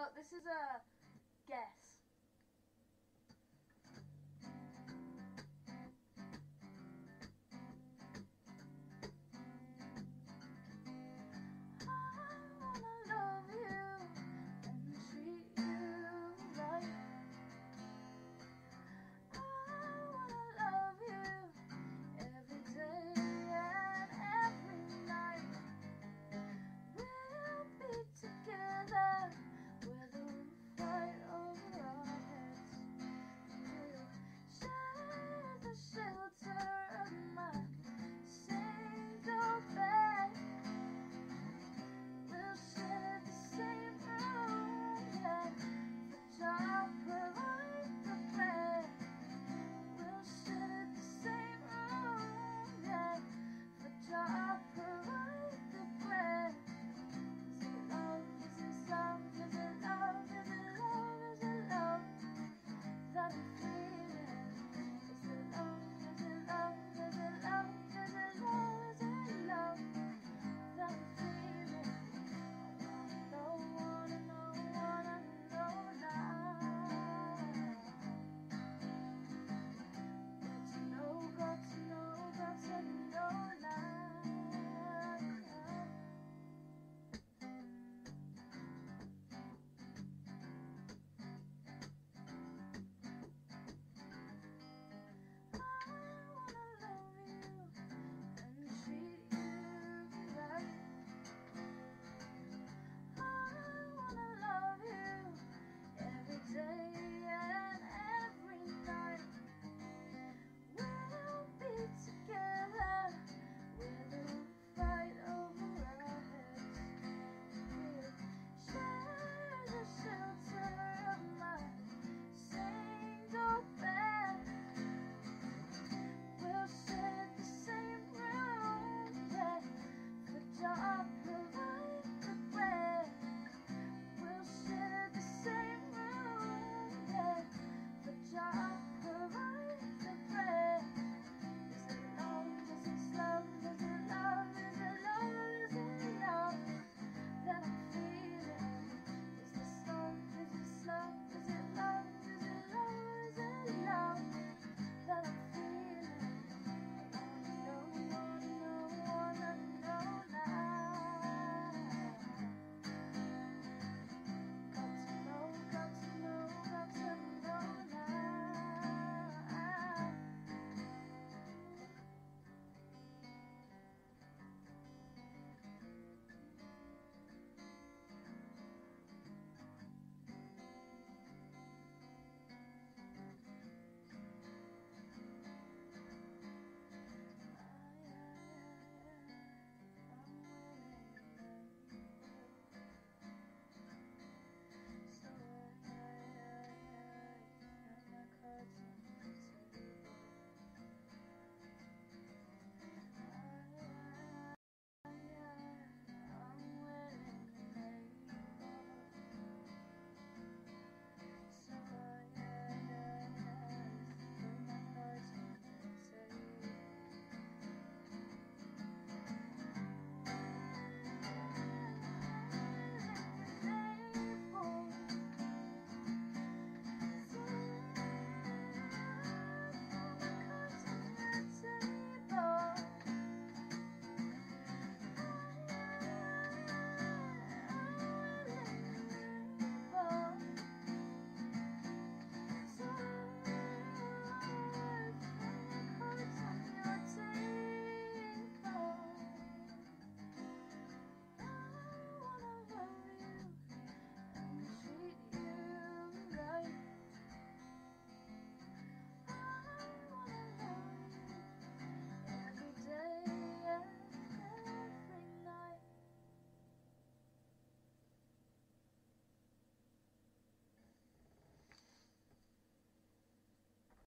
Oh, this is a guess.